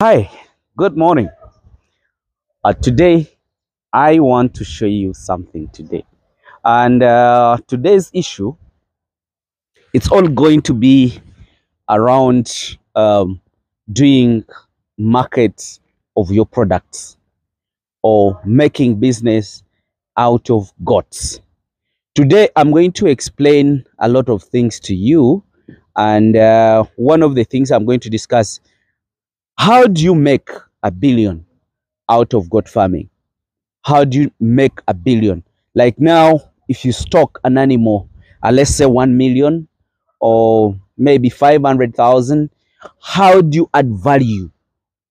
Hi, good morning. Uh, today, I want to show you something today. And uh, today's issue, it's all going to be around um, doing market of your products or making business out of goats. Today, I'm going to explain a lot of things to you. And uh, one of the things I'm going to discuss, how do you make a billion out of goat farming? How do you make a billion? Like now, if you stock an animal, uh, let's say 1 million or maybe 500,000, how do you add value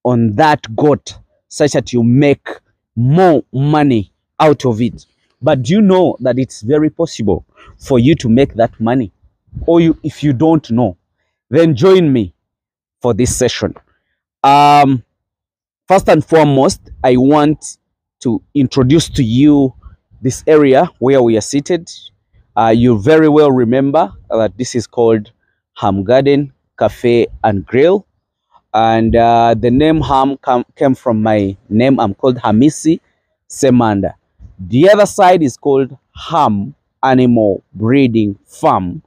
on that goat such that you make more money out of it? But do you know that it's very possible for you to make that money? Or you, if you don't know, then join me for this session. Um, first and foremost, I want to introduce to you this area where we are seated. Uh, you very well remember that this is called Ham Garden Cafe and Grill. And uh, the name Ham came from my name. I'm called Hamiisi Semanda. The other side is called Ham Animal Breeding Farm.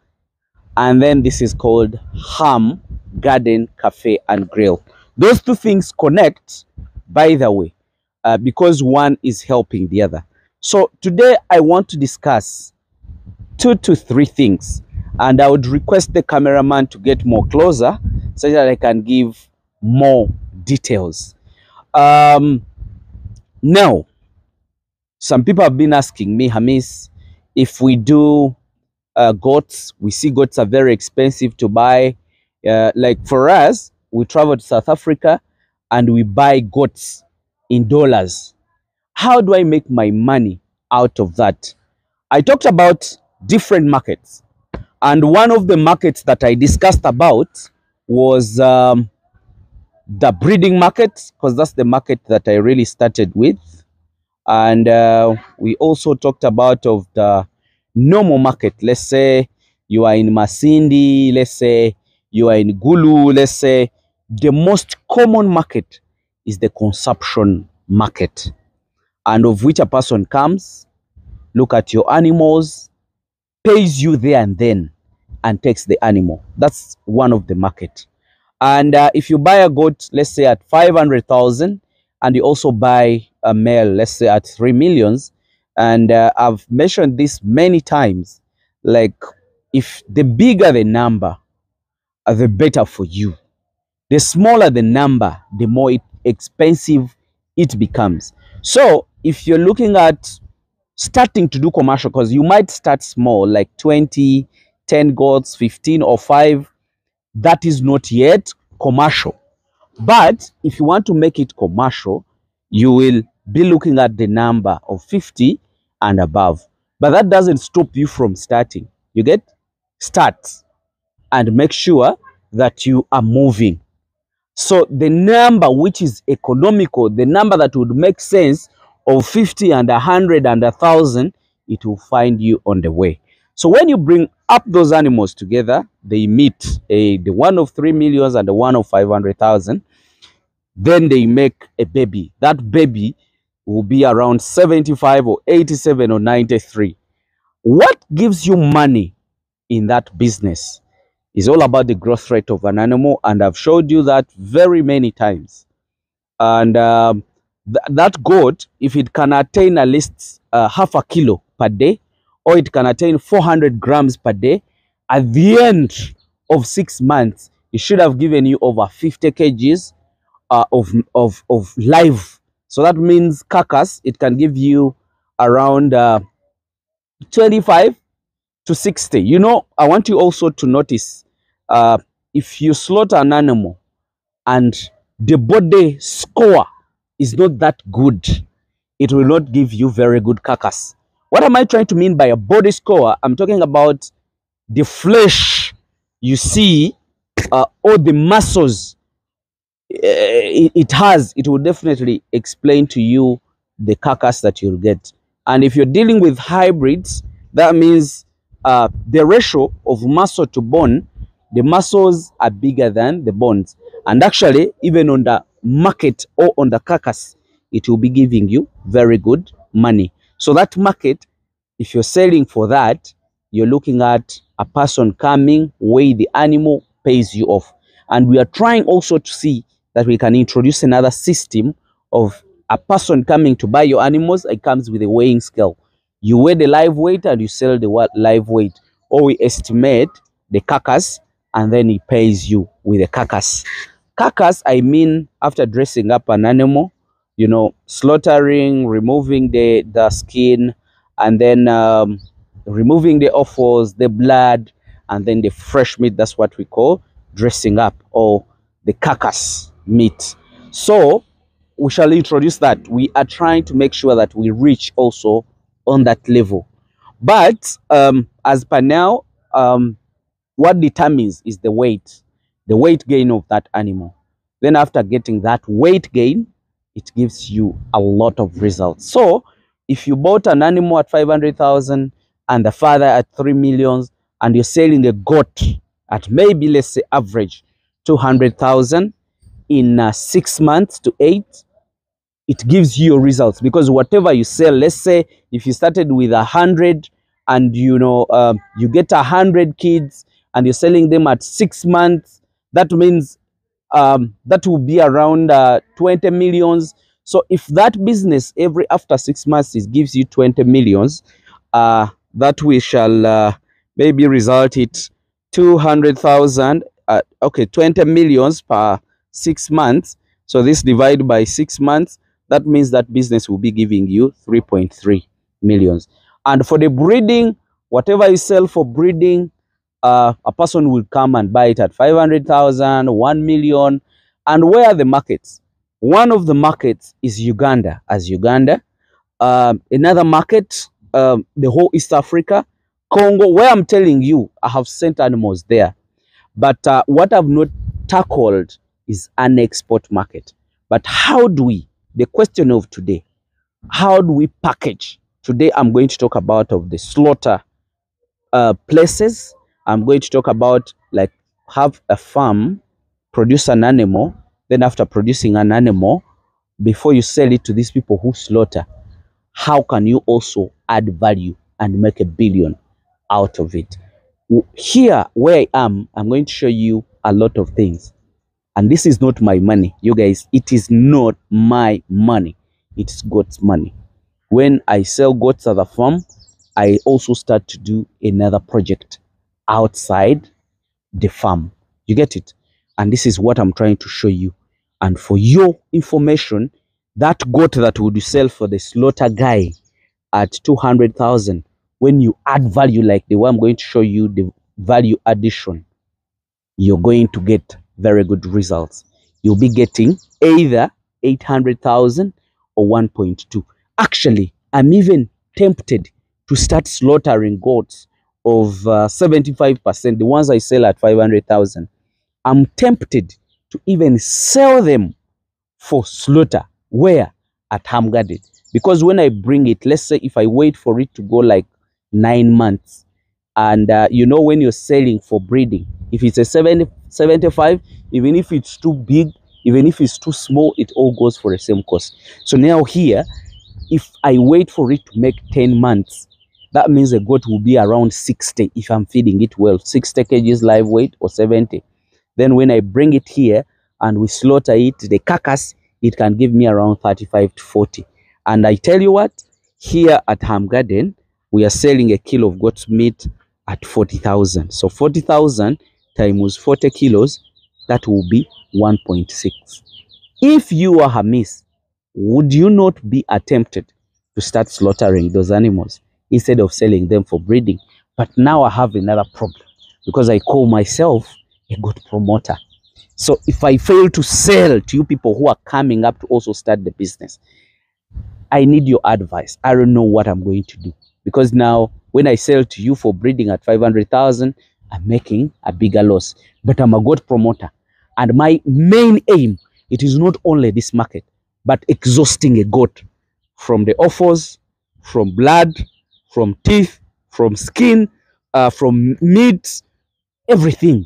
And then this is called Ham Garden Cafe and Grill. Those two things connect, by the way, uh, because one is helping the other. So today I want to discuss two to three things. And I would request the cameraman to get more closer so that I can give more details. Um, now, some people have been asking me, Hamis, if we do uh, goats, we see goats are very expensive to buy. Uh, like for us, we travel to South Africa and we buy goats in dollars. How do I make my money out of that? I talked about different markets. And one of the markets that I discussed about was um, the breeding market, because that's the market that I really started with. And uh, we also talked about of the normal market. Let's say you are in Masindi, let's say you are in Gulu, let's say the most common market is the consumption market. And of which a person comes, look at your animals, pays you there and then, and takes the animal. That's one of the market. And uh, if you buy a goat, let's say at 500,000, and you also buy a male, let's say at 3 millions, and uh, I've mentioned this many times, like if the bigger the number, uh, the better for you. The smaller the number, the more it, expensive it becomes. So if you're looking at starting to do commercial, because you might start small, like 20, 10 goats, 15 or 5, that is not yet commercial. But if you want to make it commercial, you will be looking at the number of 50 and above. But that doesn't stop you from starting. You get? Start and make sure that you are moving. So the number which is economical, the number that would make sense of 50 and 100 and 1,000, it will find you on the way. So when you bring up those animals together, they meet a, the one of 3 millions and the one of 500,000, then they make a baby. That baby will be around 75 or 87 or 93. What gives you money in that business is all about the growth rate of an animal, and I've showed you that very many times. And um, th that goat, if it can attain at least uh, half a kilo per day, or it can attain 400 grams per day, at the end of six months, it should have given you over 50 kgs uh, of, of, of live. So that means carcass, it can give you around uh, 25 to 60. You know, I want you also to notice uh, if you slaughter an animal and the body score is not that good, it will not give you very good carcass. What am I trying to mean by a body score? I'm talking about the flesh you see uh, or the muscles it, it has. It will definitely explain to you the carcass that you'll get. And if you're dealing with hybrids, that means uh, the ratio of muscle to bone, the muscles are bigger than the bones. And actually, even on the market or on the carcass, it will be giving you very good money. So that market, if you're selling for that, you're looking at a person coming, weigh the animal, pays you off. And we are trying also to see that we can introduce another system of a person coming to buy your animals. It comes with a weighing scale. You weigh the live weight and you sell the live weight. Or we estimate the carcass and then he pays you with the carcass. Carcass, I mean, after dressing up an animal, you know, slaughtering, removing the, the skin, and then um, removing the offals, the blood, and then the fresh meat. That's what we call dressing up or the carcass meat. So we shall introduce that. We are trying to make sure that we reach also on that level. But um, as per now, um, what determines is the weight, the weight gain of that animal. Then after getting that weight gain, it gives you a lot of results. So if you bought an animal at 500,000 and the father at 3 millions and you're selling a goat at maybe let's say average 200,000 in uh, 6 months to 8 it gives you results. Because whatever you sell let's say if you started with a hundred and you know um, you get a hundred kids and you're selling them at six months that means um, that will be around uh, 20 millions. So if that business every after six months it gives you 20 millions uh, that we shall uh, maybe result it 200,000 uh, okay 20 millions per six months. So this divide by six months that means that business will be giving you 3.3 millions. And for the breeding, whatever you sell for breeding, uh, a person will come and buy it at 500,000, 1 million. And where are the markets? One of the markets is Uganda, as Uganda. Um, another market, um, the whole East Africa, Congo, where I'm telling you, I have sent animals there. But uh, what I've not tackled is an export market. But how do we the question of today how do we package? Today i'm going to talk about of the slaughter uh, places. I'm going to talk about like have a farm produce an animal then after producing an animal before you sell it to these people who slaughter how can you also add value and make a billion out of it? Here where i am i'm going to show you a lot of things and this is not my money. You guys it is not my money. It's god's money. When i sell goats at the farm i also start to do another project outside the farm. You get it? And this is what i'm trying to show you. And for your information that goat that would sell for the slaughter guy at 200000 when you add value like the way i'm going to show you the value addition you're going to get very good results. You'll be getting either 800,000 or 1.2. Actually, I'm even tempted to start slaughtering goats of uh, 75%, the ones I sell at 500,000. I'm tempted to even sell them for slaughter. Where? At Ham Garden. Because when I bring it, let's say if I wait for it to go like nine months, and uh, you know when you're selling for breeding, if it's a 70, 75, even if it's too big, even if it's too small, it all goes for the same cost. So now here, if I wait for it to make 10 months, that means the goat will be around 60 if I'm feeding it well, 60 kgs live weight or 70. Then when I bring it here and we slaughter it, the carcass, it can give me around 35 to 40. And I tell you what, here at Ham Garden, we are selling a kilo of goat's meat at 40,000. So 40,000 times 40 kilos, that will be 1.6. If you are Hamis, would you not be attempted to start slaughtering those animals instead of selling them for breeding? But now I have another problem because I call myself a good promoter. So if I fail to sell to you people who are coming up to also start the business, I need your advice. I don't know what I'm going to do because now when I sell to you for breeding at 500,000, I'm making a bigger loss. But I'm a goat promoter. And my main aim, it is not only this market, but exhausting a goat from the offals, from blood, from teeth, from skin, uh, from meat, everything.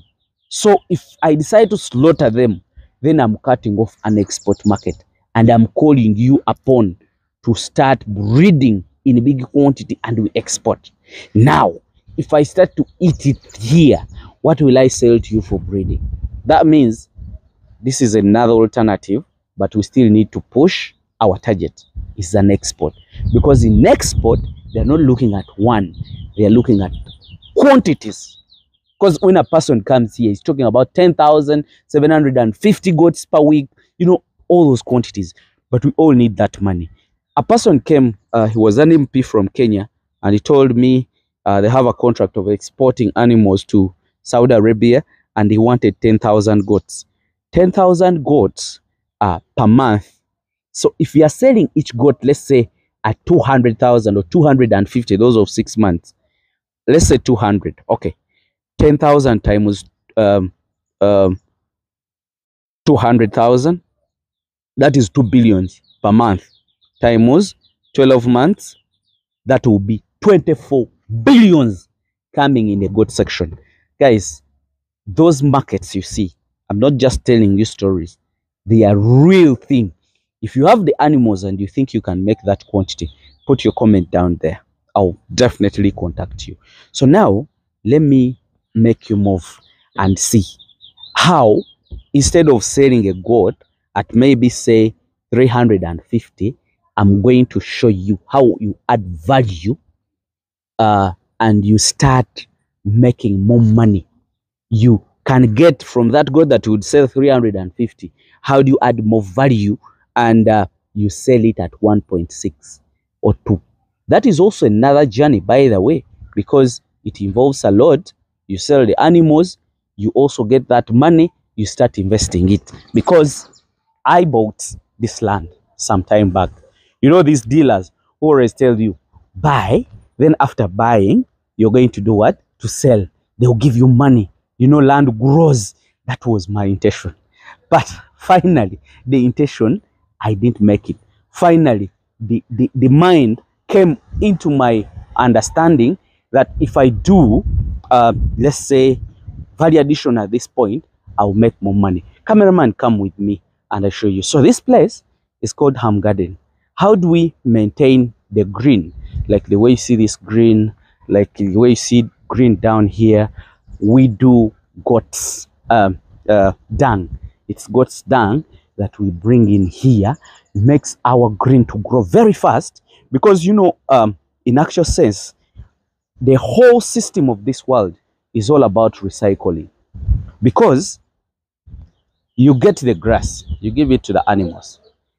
So if I decide to slaughter them, then I'm cutting off an export market and I'm calling you upon to start breeding in a big quantity and we export. Now, if I start to eat it here, what will I sell to you for breeding? That means this is another alternative, but we still need to push our target is an export because in export, they're not looking at one, they're looking at quantities. Because when a person comes here, he's talking about 10,750 goats per week, you know, all those quantities. But we all need that money. A person came, uh, he was an MP from Kenya, and he told me uh, they have a contract of exporting animals to Saudi Arabia, and he wanted 10,000 goats. 10,000 goats uh, per month. So if you are selling each goat, let's say at 200,000 or 250, those of six months, let's say 200, okay. 10,000 times um, um, 200,000, that is 2 billions per month times 12 months, that will be 24 billions coming in a goat section. Guys, those markets you see, I'm not just telling you stories. They are real thing. If you have the animals and you think you can make that quantity, put your comment down there. I'll definitely contact you. So now, let me make you move and see how, instead of selling a goat at maybe say 350, I'm going to show you how you add value uh, and you start making more money. You can get from that goat that would sell 350. How do you add more value and uh, you sell it at 1.6 or 2? That is also another journey, by the way, because it involves a lot. You sell the animals, you also get that money, you start investing it. Because I bought this land some time back. You know, these dealers who always tell you, buy, then after buying, you're going to do what? To sell. They'll give you money. You know, land grows. That was my intention. But finally, the intention, I didn't make it. Finally, the, the, the mind came into my understanding that if I do, uh, let's say, value addition at this point, I'll make more money. Cameraman, come with me and I show you. So this place is called Ham Garden. How do we maintain the green? Like the way you see this green, like the way you see green down here, we do goats um, uh, dung. It's goats dung that we bring in here. It makes our green to grow very fast because, you know, um, in actual sense, the whole system of this world is all about recycling because you get the grass, you give it to the animals.